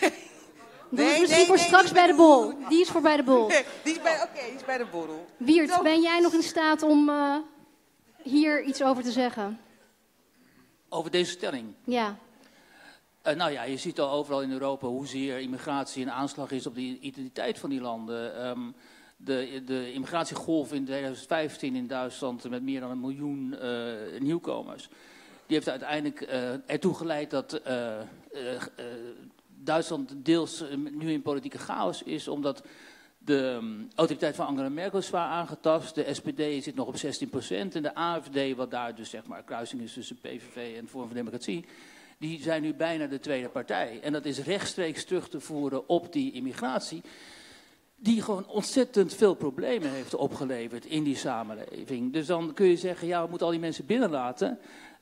Dat is misschien voor straks bij de bol. Die is voor bij de bol. die is bij, oké, die is bij de borrel. Wiert, ben jij nog in staat om eh, hier iets over te zeggen? Over deze stelling. Ja. Uh, nou ja, je ziet al overal in Europa hoezeer immigratie een aanslag is op de identiteit van die landen. Um, de, de, immigratiegolf in 2015 in Duitsland met meer dan een miljoen uh, nieuwkomers. Die heeft uiteindelijk uh, ertoe geleid dat Duitsland deels nu in politieke chaos is, omdat de um, autoriteit van Angela Merkel zwaar aangetast. De SPD zit nog op 16% en de AFD, wat daar dus zeg maar kruising is tussen PVV en Vorm van Democratie, die zijn nu bijna de tweede partij. En dat is rechtstreeks terug te voeren op die immigratie, die gewoon ontzettend veel problemen heeft opgeleverd in die samenleving. Dus dan kun je zeggen, ja, we moeten al die mensen binnenlaten.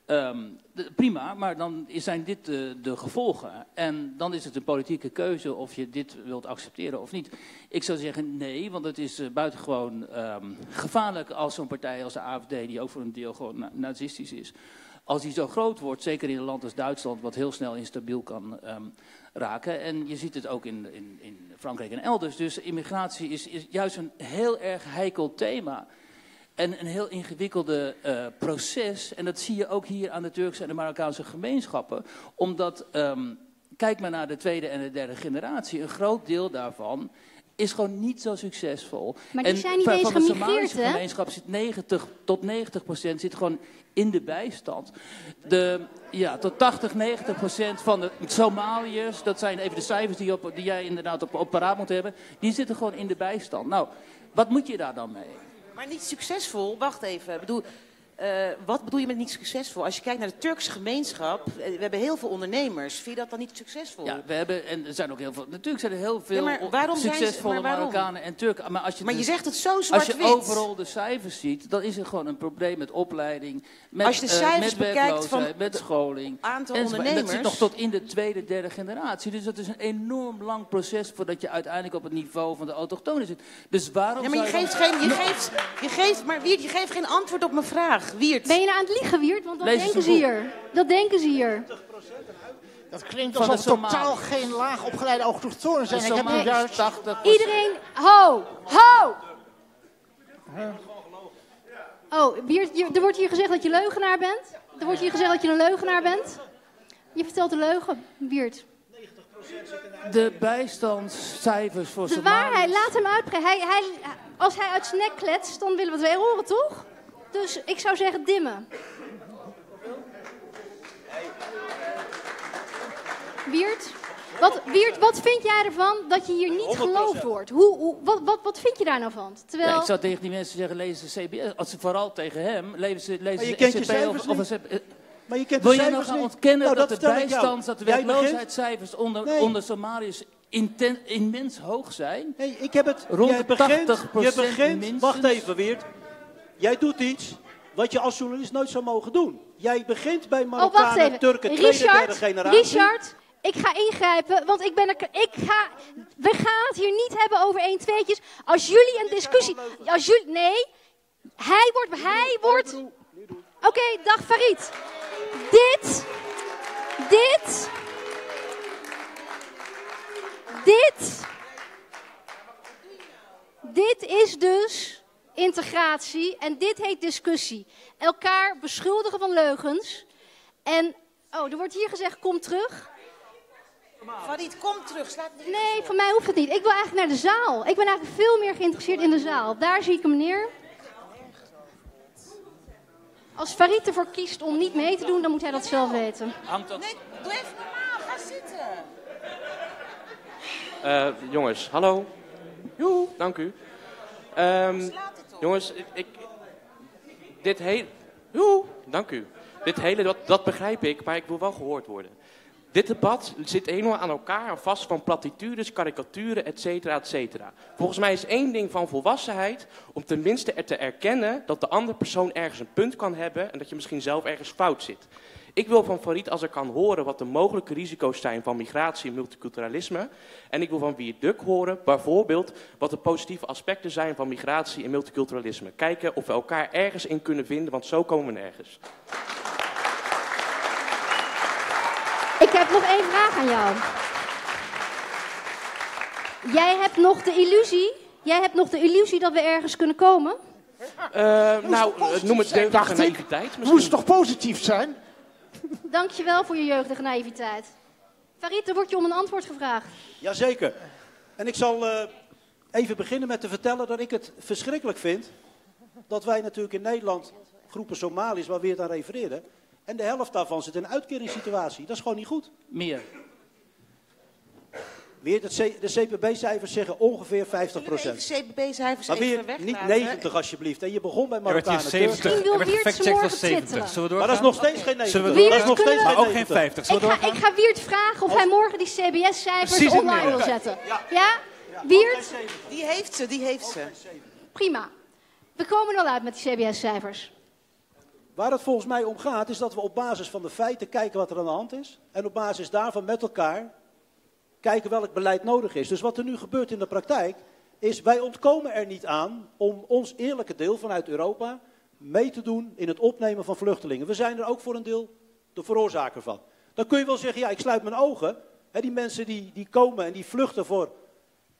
De, prima, maar dan zijn dit de, de, gevolgen. En dan is het een politieke keuze of je dit wilt accepteren of niet. Ik zou zeggen nee, want het is uh, buitengewoon um, gevaarlijk als zo'n partij als de AFD, die ook voor een deel gewoon na nazistisch is, als die zo groot wordt, zeker in een land als Duitsland, wat heel snel instabiel kan um, raken. En je ziet het ook in, in, in Frankrijk en elders. Dus immigratie is, is juist een heel erg heikel thema. En een heel ingewikkelde uh, proces. En dat zie je ook hier aan de Turkse en de Marokkaanse gemeenschappen. Omdat, um, kijk maar naar de tweede en de derde generatie. Een groot deel daarvan is gewoon niet zo succesvol. Maar die en zijn niet van, eens de Somalische hè? gemeenschap zit 90 tot 90 procent zit gewoon in de bijstand. De, ja, tot 80, 90 procent van de Somaliërs, dat zijn even de cijfers die, op, die jij inderdaad op, op paraat moet hebben, die zitten gewoon in de bijstand. Nou, wat moet je daar dan mee? Maar niet succesvol, wacht even. Bedoel, uh, wat bedoel je met niet succesvol? Als je kijkt naar de Turkse gemeenschap, uh, we hebben heel veel ondernemers. Vind je dat dan niet succesvol? Ja, we hebben, en er zijn ook heel veel, natuurlijk zijn er heel veel Ja, maar waarom zijn ze- succesvolle maar waarom? Marokkanen en Turken. Maar, als je, Maar je dus- zegt het zo Als zwart-wit. je overal de cijfers ziet, dan is er gewoon een probleem met opleiding, met, Als je de eh, cijfers met bekijkt van met scholing. aantal enzovoort. En dat zit ondernemers- nog tot in de tweede, derde generatie. Dus dat is een enorm lang proces voordat je uiteindelijk op het niveau van de autochtonen zit. Dus waarom Ja, maar je geeft, geen, je, geeft, je geeft, maar Wiert, je geeft geen antwoord op mijn vraag. Wiert. Ben je nou aan het liegen, Wiert? Want dat Lees denken ze hier. Dat denken ze hier. Dat klinkt Van de alsof er totaal Somaliërs. geen laag opgeleide autochtonen zijn. De Ik heb nu juist... 80 Iedereen, ho, ho! Oh, Wiert, je- er wordt hier gezegd dat je leugenaar bent. Er wordt hier gezegd dat je een leugenaar bent. Je vertelt een leugen, Wiert. De bijstandscijfers voor De Somaliërs. waarheid, laat hem uitbreiden. Hij, hij, als hij uit zijn nek kletst, dan willen we het weer horen, toch? Dus ik zou zeggen dimmen. Wiert, wat, Wiert, wat vind jij ervan dat je hier niet geloofd wordt? Hoe, hoe, wat, wat, wat vind je daar nou van? Terwijl... Ja, ik zou tegen die mensen zeggen, lezen ze CBS. Als ze vooral tegen hem, lezen ze, lezen Maar je ze kent je SCP cijfers of, of een. Maar je kent Wil de jij nou cijfers gaan niet. ontkennen Nou, dat, de bijstands, dat de werkloosheidscijfers onder, Nee. onder Somaliërs inten- immens hoog zijn? Nee, ik heb het. Rond jij de begint, 80% je begint, minstens. wacht even Weert. Jij doet iets wat je als journalist nooit zou mogen doen. Jij begint bij Oh, wacht Marokkanen, even. Turken, tweede, derde Richard, generatie. Richard, ik ga ingrijpen, want ik ben er, ik ga, we gaan het hier niet hebben over 1 tweetjes. Als jullie een discussie, als jullie, nee, hij wordt, hij wordt, oké, dag Farid. Dit, dit, dit, dit is dus integratie en dit heet discussie. Elkaar beschuldigen van leugens. En, oh, er wordt hier gezegd, kom terug. Farid, kom terug. Slaat niet Nee, voor mij hoeft het niet. Ik wil eigenlijk naar de zaal. Ik ben eigenlijk veel meer geïnteresseerd in de zaal. Daar zie ik een meneer. Als Farid ervoor kiest om niet mee te doen, dan moet hij dat zelf weten. Nee, doe even normaal. Ga zitten. Eh, jongens, hallo. Joe, dank u. Ehm. Jongens, ik, dit hele... Joe, dank u. Dit hele, dat, dat begrijp ik, maar ik wil wel gehoord worden. Dit debat zit enorm aan elkaar vast van platitudes, karikaturen, et cetera, et cetera. Volgens mij is één ding van volwassenheid om tenminste er te erkennen dat de andere persoon ergens een punt kan hebben en dat je misschien zelf ergens fout zit. Ik wil van Farid als ik kan horen wat de mogelijke risico's zijn van migratie en multiculturalisme. En ik wil van Wiert Duk horen bijvoorbeeld wat de positieve aspecten zijn van migratie en multiculturalisme. Kijken of we elkaar ergens in kunnen vinden, want zo komen we nergens. Ik heb nog één vraag aan jou. Jij hebt nog de illusie. Jij hebt nog de illusie dat we ergens kunnen komen. Eh, nou, eh, noem het dacht ik. naïviteit We misschien. moesten toch positief zijn? Dankjewel voor je jeugdige naïviteit. Farid, er wordt je om een antwoord gevraagd. Jazeker. En ik zal eh, even beginnen met te vertellen dat ik het verschrikkelijk vind dat wij natuurlijk in Nederland groepen Somaliërs, waar we het aan refereren, en de helft daarvan zit in een uitkeringssituatie. Dat is gewoon niet goed. Meer. Weer het C- de CPB-cijfers zeggen ongeveer 50 Even CPB-cijfers Maar even weer weglaten. niet 90 alsjeblieft. En je begon bij Er werd hier Marokkanen. Turken. 70. Misschien wil Er werd Wiert gefactcheckt morgen was 70. twitteren. Zullen we Maar dat is nog steeds geen 90. Zullen we Wiert, Dat is nog steeds we- geen Maar ook geen 90. 50. Zullen Ik ga, ik ga Wiert vragen of hij morgen die CBS-cijfers online wil zetten. Ja? Wiert? Die heeft ze, die heeft ze. Prima. We komen er al uit met die CBS-cijfers. Waar het volgens mij om gaat, is dat we op basis van de feiten kijken wat er aan de hand is. En op basis daarvan met elkaar kijken welk beleid nodig is. Dus wat er nu gebeurt in de praktijk, is wij ontkomen er niet aan om ons eerlijke deel vanuit Europa mee te doen in het opnemen van vluchtelingen. We zijn er ook voor een deel de veroorzaker van. Dan kun je wel zeggen, ja, ik sluit mijn ogen. Die mensen die, die komen en die vluchten voor,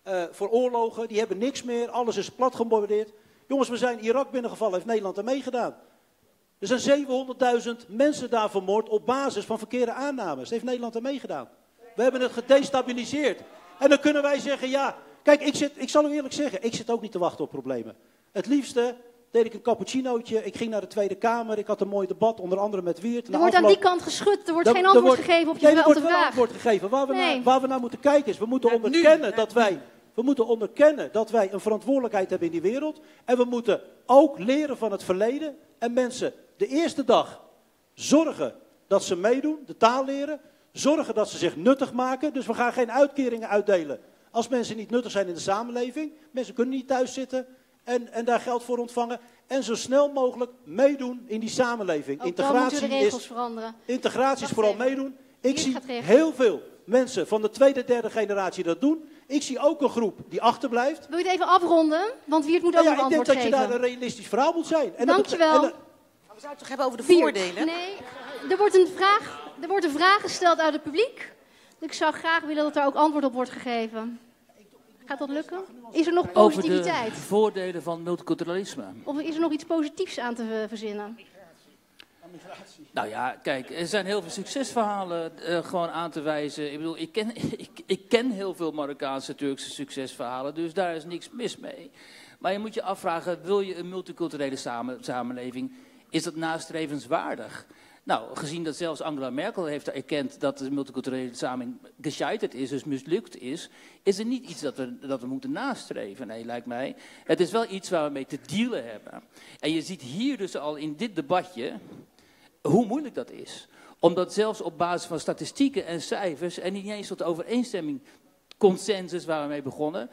eh, voor oorlogen, die hebben niks meer, alles is plat gebombardeerd. Jongens, we zijn Irak binnengevallen, heeft Nederland er meegedaan. Er zijn 700.000 mensen daar vermoord op basis van verkeerde aannames. Heeft Nederland er meegedaan. We hebben het gedestabiliseerd. En dan kunnen wij zeggen, ja, kijk, ik, zit, ik zal u eerlijk zeggen, ik zit ook niet te wachten op problemen. Het liefste deed ik een cappuccinootje, ik ging naar de Tweede Kamer, ik had een mooi debat, onder andere met Wiert. Er wordt aan die kant geschud. Er wordt geen antwoord wordt- gegeven op je Nee, er wordt wel vraag. antwoord gegeven. Waar we, Nee. naar, waar we naar moeten kijken is, we moeten onderkennen dat wij... We moeten onderkennen dat wij een verantwoordelijkheid hebben in die wereld. En we moeten ook leren van het verleden. En mensen de eerste dag zorgen dat ze meedoen, de taal leren. Zorgen dat ze zich nuttig maken. Dus we gaan geen uitkeringen uitdelen als mensen niet nuttig zijn in de samenleving. Mensen kunnen niet thuis zitten en, en daar geld voor ontvangen. En zo snel mogelijk meedoen in die samenleving. Ook Integratie we de regels is veranderen. Integratie is vooral even. meedoen. Ik zie heel veel mensen van de tweede, derde generatie dat doen. Ik zie ook een groep die achterblijft. Wil je het even afronden? Want Wiert moet ook Nou ja, nog ik denk antwoord dat je geven. daar een realistisch verhaal moet zijn. En dat Dankjewel. en dat- We zouden het toch hebben over de voordelen? Nee, er wordt, een vraag, er wordt een vraag gesteld uit het publiek. Ik zou graag willen dat er ook antwoord op wordt gegeven. Gaat dat lukken? Is er nog Over de positiviteit? voordelen van multiculturalisme. Of is er nog iets positiefs aan te verzinnen? Nou ja, kijk, er zijn heel veel succesverhalen eh, gewoon aan te wijzen. Ik bedoel, ik ken, ik, ik ken heel veel Marokkaanse, Turkse succesverhalen, dus daar is niks mis mee. Maar je moet je afvragen, wil je een multiculturele samen, samenleving, is dat nastrevenswaardig? Nou, gezien dat zelfs Angela Merkel heeft erkend dat de multiculturele samenleving gescheiterd is, dus mislukt is, is er niet iets dat we, dat we moeten nastreven. Nee, lijkt mij. Het is wel iets waar we mee te dealen hebben. En je ziet hier dus al in dit debatje, hoe moeilijk dat is. Omdat zelfs op basis van statistieken en cijfers en niet eens tot overeenstemming, consensus waar we mee begonnen,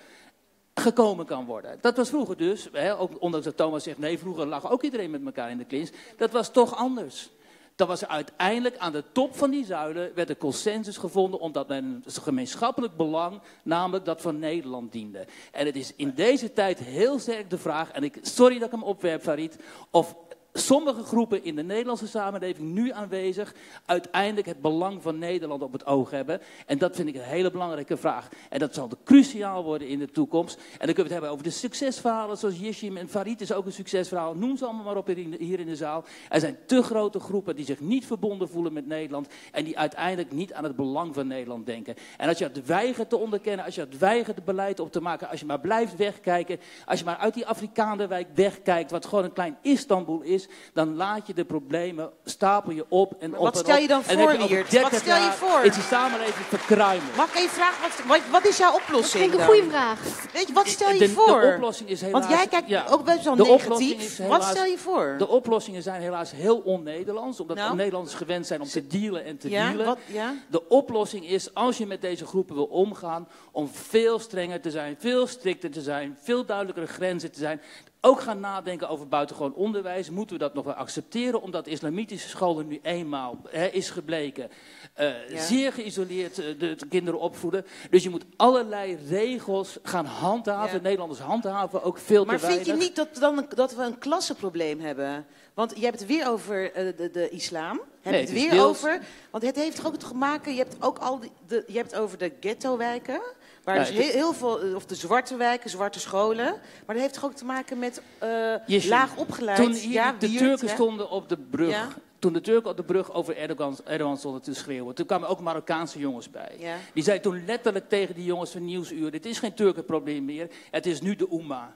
gekomen kan worden. Dat was vroeger dus, hè, ook, ondanks dat Thomas zegt, nee, vroeger lag ook iedereen met elkaar in de klins. Dat was toch anders. Dat was uiteindelijk aan de top van die zuilen werd een consensus gevonden omdat men een gemeenschappelijk belang, namelijk dat van Nederland diende. En het is in deze tijd heel sterk de vraag, en ik, sorry dat ik hem opwerp Farid, of sommige groepen in de Nederlandse samenleving nu aanwezig uiteindelijk het belang van Nederland op het oog hebben. En dat vind ik een hele belangrijke vraag. En dat zal cruciaal worden in de toekomst. En dan kunnen we het hebben over de succesverhalen zoals Yeshim en Farid is ook een succesverhaal. Noem ze allemaal maar op hier in de, zaal. Er zijn te grote groepen die zich niet verbonden voelen met Nederland en die uiteindelijk niet aan het belang van Nederland denken. En als je het weigert te onderkennen, als je het weigert beleid op te maken, als je maar blijft wegkijken, als je maar uit die Afrikaanderwijk wegkijkt, wat gewoon een klein Istanbul is, dan laat je de problemen, stapel je op en op wat en stel op. je dan En dan voor, Wiert? 30 Wat stel je voor? Is die samenleving verkruimeld. Mag ik even vragen, wat, wat, wat is jouw Dat oplossing vind ik een dan? goede vraag. Weet je, wat stel je de, voor? De oplossing is helaas... Want jij kijkt ja, ook best wel de negatief. Wat stel je voor? De oplossingen zijn helaas heel on-Nederlands, omdat Nou? Nederlanders gewend zijn om te dealen en te ja, dealen. wat, ja? De oplossing is, als je met deze groepen wil omgaan, om veel strenger te zijn, veel strikter te zijn, veel duidelijkere grenzen te zijn. Ook gaan nadenken over buitengewoon onderwijs. Moeten we dat nog wel accepteren, omdat islamitische scholen nu eenmaal hè, is gebleken eh, Ja. zeer geïsoleerd eh, de, de kinderen opvoeden. Dus je moet allerlei regels gaan handhaven. Ja. Nederlanders handhaven ook veel Maar te vind weinig. je niet dat, dan, dat we een klassenprobleem hebben? Want je hebt het weer over eh, de, de islam. heb Nee, je het weer deels- over. Want het heeft toch ook te maken, je hebt ook al die, de, je hebt over de ghetto-wijken. Waar Ja, dus heel, heel veel, eh, of de zwarte wijken, zwarte scholen. Maar dat heeft toch ook te maken met eh, laag opgeleid. Toen hier ja, de Turken ja. stonden op de brug, Ja. toen de Turken op de brug over Erdogan, Erdogan stonden te schreeuwen, toen kwamen ook Marokkaanse jongens bij. Die zeiden toen letterlijk tegen die jongens van Nieuwsuur, dit is geen Turkenprobleem meer, het is nu de Oema.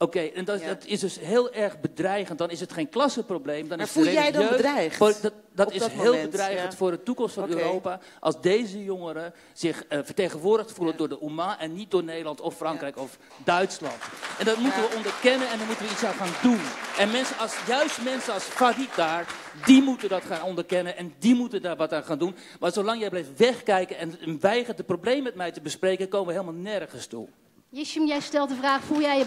Oké, en dat, Ja. dat is dus heel erg bedreigend. Dan is het geen klassenprobleem. Dan Maar is voel het jij dan bedreigd Voor- Dat, dat is dat heel moment, bedreigend ja. voor de toekomst van. Europa. Als deze jongeren zich eh, vertegenwoordigd voelen door de Oema en niet door Nederland of Frankrijk of Duitsland. En dat moeten Ja. we onderkennen en daar moeten we iets aan gaan doen. En mensen als, juist mensen als Farid daar, die moeten dat gaan onderkennen en die moeten daar wat aan gaan doen. Maar zolang jij blijft wegkijken en, en weigert de probleem met mij te bespreken, komen we helemaal nergens toe. Jishim, jij stelt de vraag, voel jij je